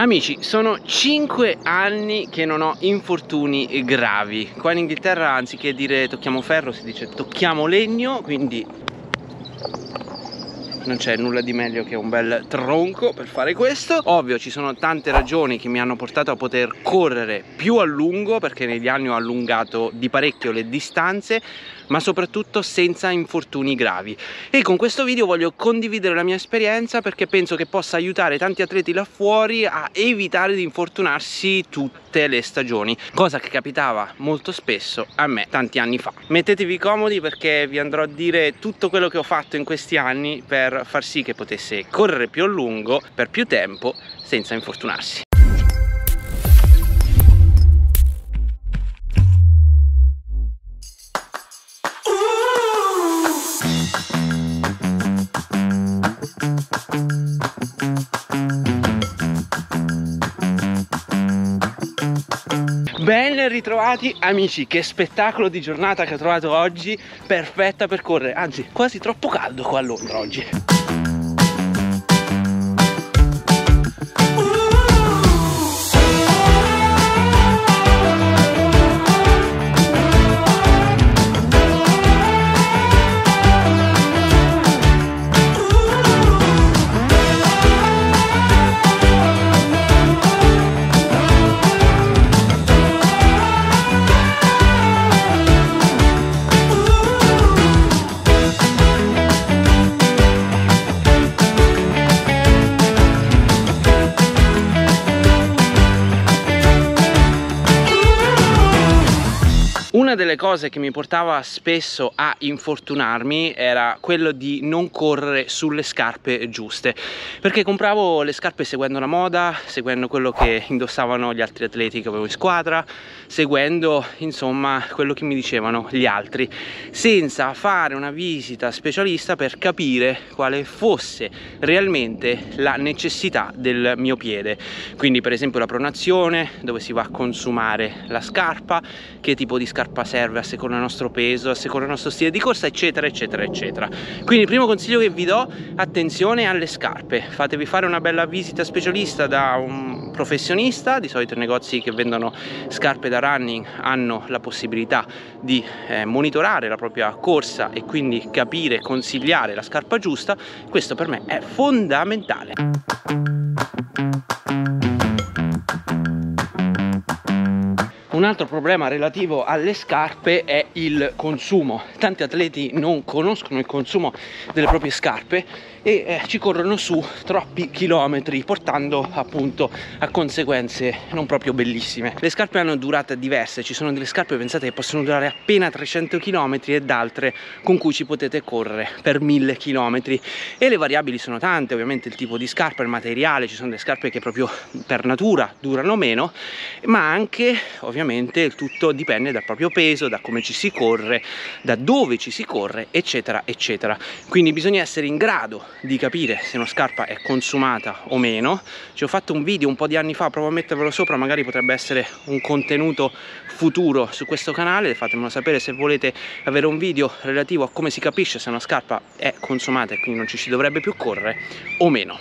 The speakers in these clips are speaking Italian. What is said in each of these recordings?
Amici, sono 5 anni che non ho infortuni gravi. Qua in Inghilterra anziché dire tocchiamo ferro si dice tocchiamo legno, quindi non c'è nulla di meglio che un bel tronco per fare questo ovvio ci sono tante ragioni che mi hanno portato a poter correre più a lungo perché negli anni ho allungato di parecchio le distanze ma soprattutto senza infortuni gravi. E con questo video voglio condividere la mia esperienza perché penso che possa aiutare tanti atleti là fuori a evitare di infortunarsi tutte le stagioni cosa che capitava molto spesso a me tanti anni fa. Mettetevi comodi perché vi andrò a dire tutto quello che ho fatto in questi anni per far sì che potesse correre più a lungo per più tempo senza infortunarsi Ben ritrovati amici, che spettacolo di giornata che ho trovato oggi, perfetta per correre, anzi quasi troppo caldo qua a Londra oggi. un Una delle cose che mi portava spesso a infortunarmi era quello di non correre sulle scarpe giuste perché compravo le scarpe seguendo la moda, seguendo quello che indossavano gli altri atleti che avevo in squadra, seguendo insomma quello che mi dicevano gli altri senza fare una visita specialista per capire quale fosse realmente la necessità del mio piede. Quindi per esempio la pronazione, dove si va a consumare la scarpa, che tipo di scarpa scarpa serve a seconda del nostro peso, a seconda del nostro stile di corsa, eccetera, eccetera, eccetera. Quindi il primo consiglio che vi do, attenzione alle scarpe. Fatevi fare una bella visita specialista da un professionista, di solito i negozi che vendono scarpe da running hanno la possibilità di eh, monitorare la propria corsa e quindi capire consigliare la scarpa giusta. Questo per me è fondamentale. Un altro problema relativo alle scarpe è il consumo. Tanti atleti non conoscono il consumo delle proprie scarpe e eh, ci corrono su troppi chilometri portando appunto a conseguenze non proprio bellissime. Le scarpe hanno durate diverse. Ci sono delle scarpe pensate che possono durare appena 300 km ed altre con cui ci potete correre per 1000 km e le variabili sono tante ovviamente il tipo di scarpa il materiale ci sono delle scarpe che proprio per natura durano meno ma anche ovviamente il tutto dipende dal proprio peso da come ci si corre da dove ci si corre eccetera eccetera. Quindi bisogna essere in grado di capire se una scarpa è consumata o meno. Ci ho fatto un video un po' di anni fa provo a mettervelo sopra magari potrebbe essere un contenuto futuro su questo canale fatemelo sapere se volete avere un video relativo a come si capisce se una scarpa è consumata e quindi non ci si dovrebbe più correre o meno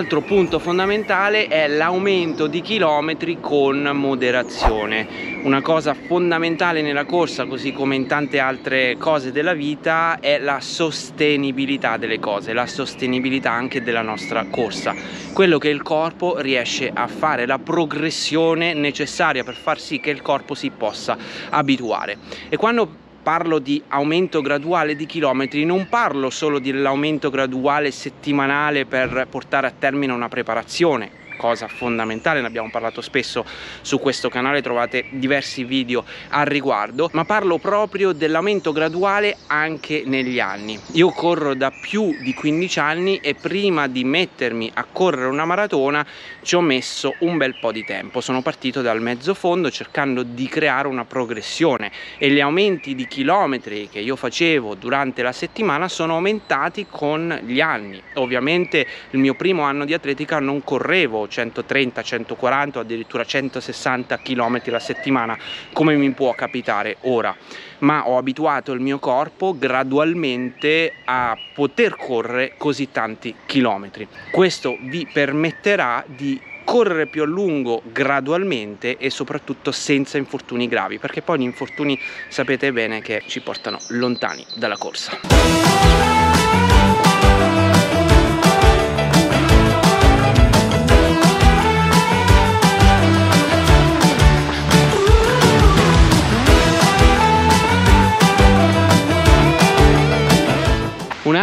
altro punto fondamentale è l'aumento di chilometri con moderazione. Una cosa fondamentale nella corsa così come in tante altre cose della vita è la sostenibilità delle cose la sostenibilità anche della nostra corsa. Quello che il corpo riesce a fare la progressione necessaria per far sì che il corpo si possa abituare. E quando parlo di aumento graduale di chilometri non parlo solo dell'aumento graduale settimanale per portare a termine una preparazione cosa fondamentale, ne abbiamo parlato spesso su questo canale, trovate diversi video al riguardo, ma parlo proprio dell'aumento graduale anche negli anni. Io corro da più di 15 anni e prima di mettermi a correre una maratona ci ho messo un bel po' di tempo. Sono partito dal mezzo fondo cercando di creare una progressione e gli aumenti di chilometri che io facevo durante la settimana sono aumentati con gli anni. Ovviamente il mio primo anno di atletica non correvo 130, 140 o addirittura 160 km la settimana come mi può capitare ora. Ma ho abituato il mio corpo gradualmente a poter correre così tanti chilometri. Questo vi permetterà di correre più a lungo gradualmente e soprattutto senza infortuni gravi perché poi gli infortuni sapete bene che ci portano lontani dalla corsa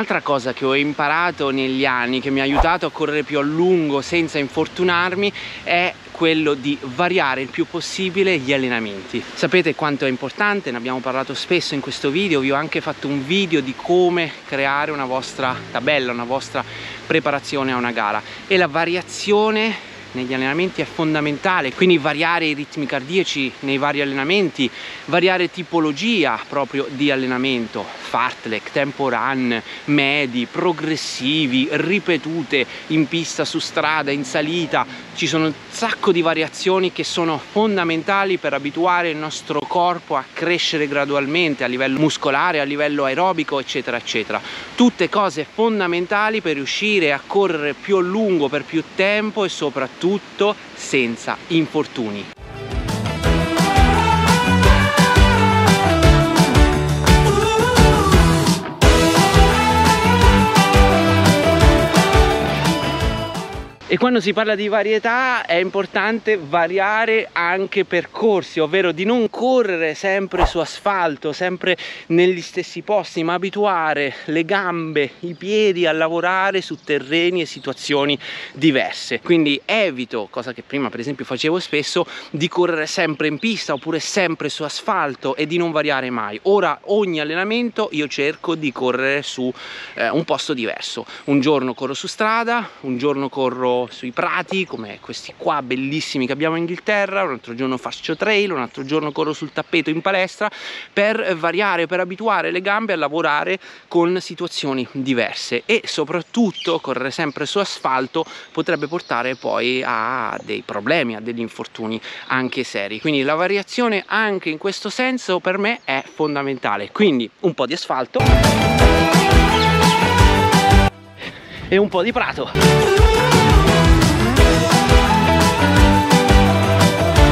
Un'altra cosa che ho imparato negli anni, che mi ha aiutato a correre più a lungo senza infortunarmi, è quello di variare il più possibile gli allenamenti. Sapete quanto è importante, ne abbiamo parlato spesso in questo video, vi ho anche fatto un video di come creare una vostra tabella, una vostra preparazione a una gara e la variazione negli allenamenti è fondamentale, quindi variare i ritmi cardiaci nei vari allenamenti, variare tipologia proprio di allenamento, fartlek, tempo run, medi, progressivi, ripetute in pista, su strada, in salita, ci sono un sacco di variazioni che sono fondamentali per abituare il nostro corpo a crescere gradualmente a livello muscolare, a livello aerobico, eccetera, eccetera. Tutte cose fondamentali per riuscire a correre più a lungo per più tempo e soprattutto senza infortuni. E quando si parla di varietà è importante variare anche percorsi, ovvero di non correre sempre su asfalto, sempre negli stessi posti, ma abituare le gambe, i piedi a lavorare su terreni e situazioni diverse. Quindi evito, cosa che prima per esempio facevo spesso, di correre sempre in pista oppure sempre su asfalto e di non variare mai. Ora ogni allenamento io cerco di correre su eh, un posto diverso. Un giorno corro su strada, un giorno corro sui prati come questi qua bellissimi che abbiamo in Inghilterra, un altro giorno faccio trail, un altro giorno corro sul tappeto in palestra per variare, per abituare le gambe a lavorare con situazioni diverse e soprattutto correre sempre su asfalto potrebbe portare poi a dei problemi, a degli infortuni anche seri. Quindi la variazione anche in questo senso per me è fondamentale. Quindi un po' di asfalto e un po' di prato.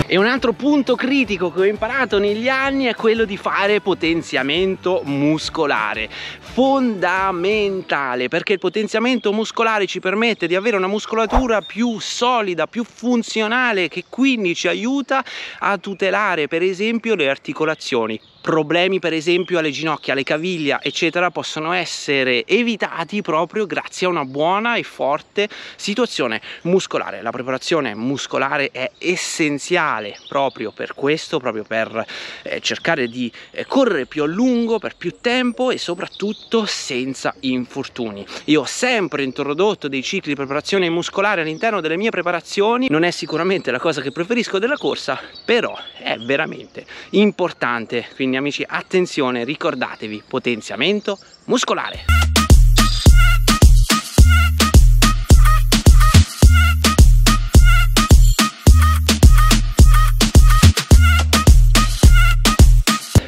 E un altro punto critico che ho imparato negli anni è quello di fare potenziamento muscolare. Fondamentale perché il potenziamento muscolare ci permette di avere una muscolatura più solida, più funzionale che quindi ci aiuta a tutelare per esempio le articolazioni problemi per esempio alle ginocchia, alle caviglia eccetera possono essere evitati proprio grazie a una buona e forte situazione muscolare. La preparazione muscolare è essenziale proprio per questo, proprio per eh, cercare di eh, correre più a lungo, per più tempo e soprattutto senza infortuni. Io ho sempre introdotto dei cicli di preparazione muscolare all'interno delle mie preparazioni, non è sicuramente la cosa che preferisco della corsa, però è veramente importante, quindi quindi amici attenzione ricordatevi potenziamento muscolare.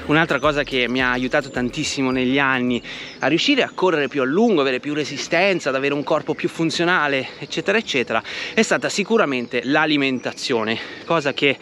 Un'altra cosa che mi ha aiutato tantissimo negli anni a riuscire a correre più a lungo, avere più resistenza, ad avere un corpo più funzionale, eccetera, eccetera, è stata sicuramente l'alimentazione, cosa che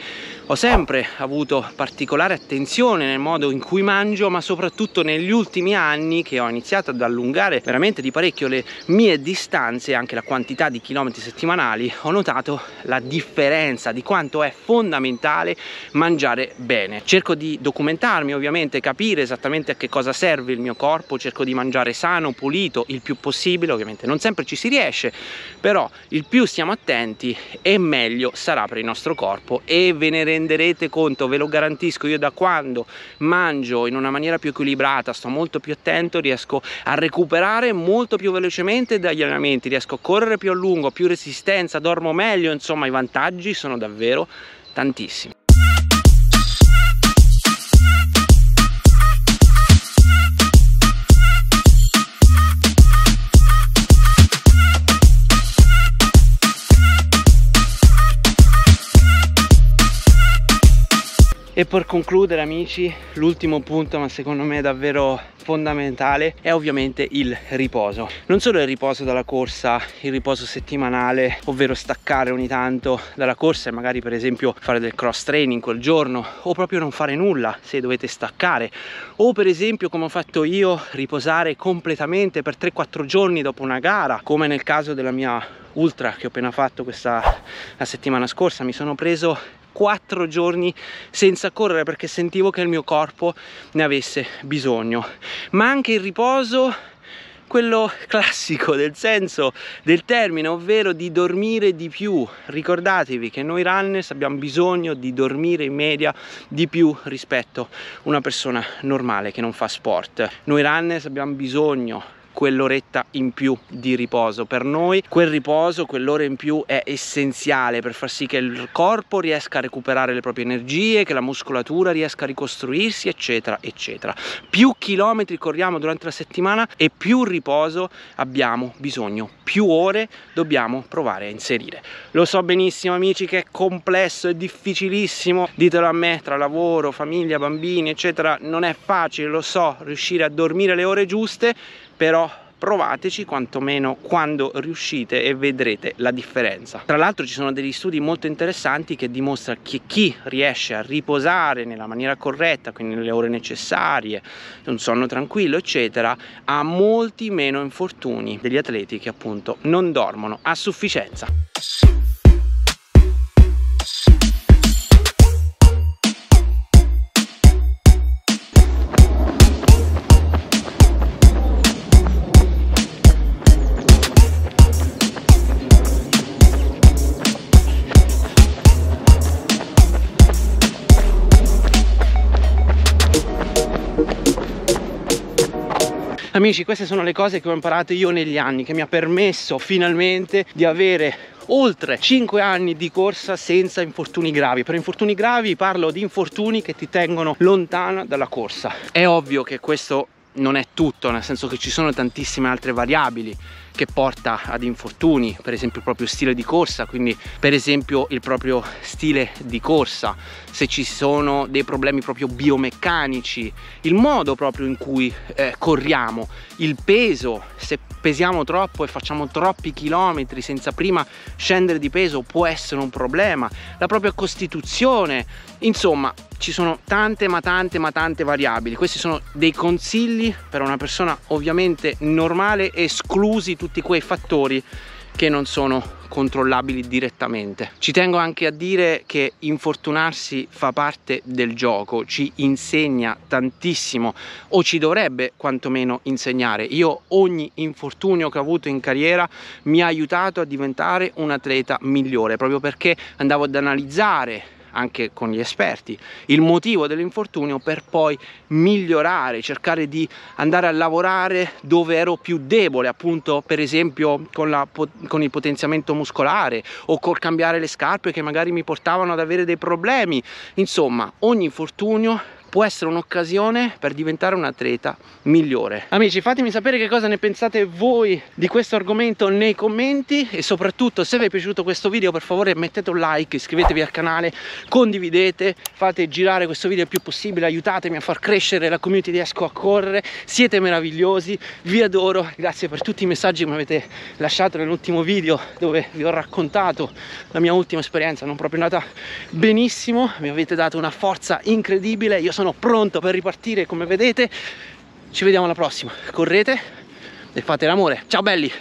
ho sempre avuto particolare attenzione nel modo in cui mangio, ma soprattutto negli ultimi anni che ho iniziato ad allungare veramente di parecchio le mie distanze, anche la quantità di chilometri settimanali, ho notato la differenza di quanto è fondamentale mangiare bene. Cerco di documentarmi ovviamente, capire esattamente a che cosa serve il mio corpo, cerco di mangiare sano, pulito, il più possibile, ovviamente non sempre ci si riesce, però il più stiamo attenti e meglio sarà per il nostro corpo e ve ne renderete conto, ve lo garantisco, io da quando mangio in una maniera più equilibrata, sto molto più attento, riesco a recuperare molto più velocemente dagli allenamenti, riesco a correre più a lungo, più resistenza, dormo meglio, insomma i vantaggi sono davvero tantissimi. E per concludere amici, l'ultimo punto ma secondo me davvero fondamentale è ovviamente il riposo. Non solo il riposo dalla corsa, il riposo settimanale, ovvero staccare ogni tanto dalla corsa e magari per esempio fare del cross training quel giorno o proprio non fare nulla se dovete staccare o per esempio come ho fatto io riposare completamente per 3-4 giorni dopo una gara come nel caso della mia ultra che ho appena fatto questa la settimana scorsa mi sono preso quattro giorni senza correre perché sentivo che il mio corpo ne avesse bisogno. Ma anche il riposo quello classico del senso del termine ovvero di dormire di più. Ricordatevi che noi runners abbiamo bisogno di dormire in media di più rispetto a una persona normale che non fa sport. Noi runners abbiamo bisogno quell'oretta in più di riposo. Per noi quel riposo, quell'ora in più è essenziale per far sì che il corpo riesca a recuperare le proprie energie, che la muscolatura riesca a ricostruirsi, eccetera, eccetera. Più chilometri corriamo durante la settimana e più riposo abbiamo bisogno, più ore dobbiamo provare a inserire. Lo so benissimo amici che è complesso, è difficilissimo, ditelo a me, tra lavoro, famiglia, bambini, eccetera, non è facile, lo so, riuscire a dormire le ore giuste, però provateci quantomeno quando riuscite e vedrete la differenza. Tra l'altro ci sono degli studi molto interessanti che dimostrano che chi riesce a riposare nella maniera corretta quindi nelle ore necessarie un sonno tranquillo eccetera ha molti meno infortuni degli atleti che appunto non dormono a sufficienza Amici, queste sono le cose che ho imparato io negli anni, che mi ha permesso finalmente di avere oltre 5 anni di corsa senza infortuni gravi. Per infortuni gravi parlo di infortuni che ti tengono lontana dalla corsa. È ovvio che questo non è tutto, nel senso che ci sono tantissime altre variabili che porta ad infortuni, per esempio il proprio stile di corsa, quindi per esempio il proprio stile di corsa, se ci sono dei problemi proprio biomeccanici, il modo proprio in cui eh, corriamo, il peso, se pesiamo troppo e facciamo troppi chilometri senza prima scendere di peso può essere un problema, la propria costituzione, insomma ci sono tante ma tante ma tante variabili, questi sono dei consigli per una persona ovviamente normale esclusi tutti quei fattori che non sono controllabili direttamente. Ci tengo anche a dire che infortunarsi fa parte del gioco, ci insegna tantissimo o ci dovrebbe quantomeno insegnare. Io ogni infortunio che ho avuto in carriera mi ha aiutato a diventare un atleta migliore proprio perché andavo ad analizzare anche con gli esperti il motivo dell'infortunio per poi migliorare, cercare di andare a lavorare dove ero più debole, appunto per esempio con, la, con il potenziamento muscolare o col cambiare le scarpe che magari mi portavano ad avere dei problemi. Insomma, ogni infortunio può essere un'occasione per diventare un atleta migliore. Amici fatemi sapere che cosa ne pensate voi di questo argomento nei commenti e soprattutto se vi è piaciuto questo video per favore mettete un like, iscrivetevi al canale, condividete, fate girare questo video il più possibile, aiutatemi a far crescere la community di Esco a Correre, siete meravigliosi, vi adoro, grazie per tutti i messaggi che mi avete lasciato nell'ultimo video dove vi ho raccontato la mia ultima esperienza, non proprio andata benissimo, mi avete dato una forza incredibile, io sono sono pronto per ripartire come vedete. Ci vediamo alla prossima. Correte e fate l'amore. Ciao belli